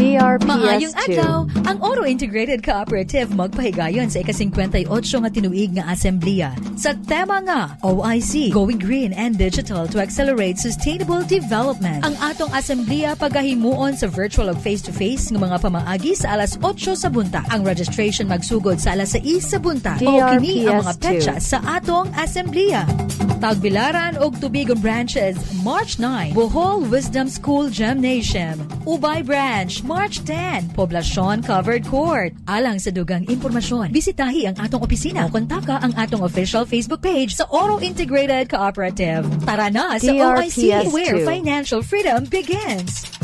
Maayong DRPS2. adlaw, ang Oro Integrated Cooperative magpahigayon sa ika-58 nga tinuig nga asembleya sa tema nga OIC, Going Green and Digital to Accelerate Sustainable Development. Ang atong asembleya pagahimuon sa virtual ug face-to-face nga mga pamaagi sa alas 8 sa bunta. Ang registration magsugod sa alas 6 sa bunta. O kini ang mga DRPS2. petsa sa atong asembleya. Tagbilaran og Tubigon branches March 9, Bohol Wisdom School Gymnasium, Ubay Branch March 10, Poblacion Covered Court. Alang sa dugang impormasyon, bisitahi ang atong opisina o kontaka ang atong official Facebook page sa Oro Integrated Cooperative. Tara na sa OIC DRPS2. where financial freedom begins.